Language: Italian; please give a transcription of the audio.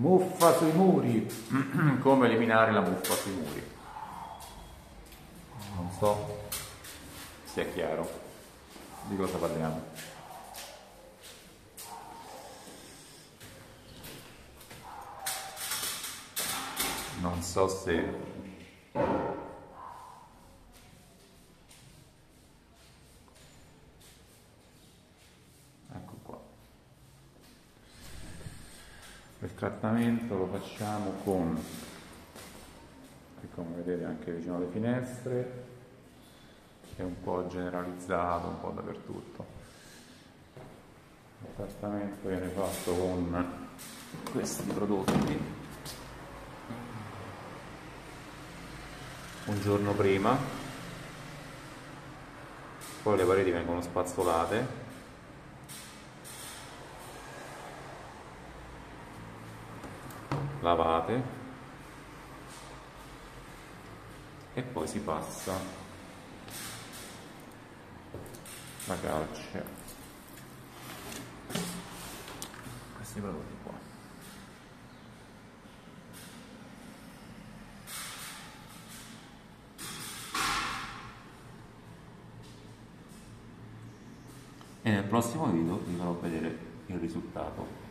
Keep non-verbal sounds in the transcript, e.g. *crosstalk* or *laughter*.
Muffa sui muri. *clears throat* Come eliminare la muffa sui muri. Non so sia chiaro di cosa parliamo. Non so se Ecco qua. Il trattamento lo facciamo con, come vedete anche vicino alle finestre, è un po' generalizzato, un po' dappertutto. Il trattamento viene fatto con questi prodotti un giorno prima, poi le pareti vengono spazzolate lavate e poi si passa la calce. Questi prodotti qua. E nel prossimo video vi farò vedere il risultato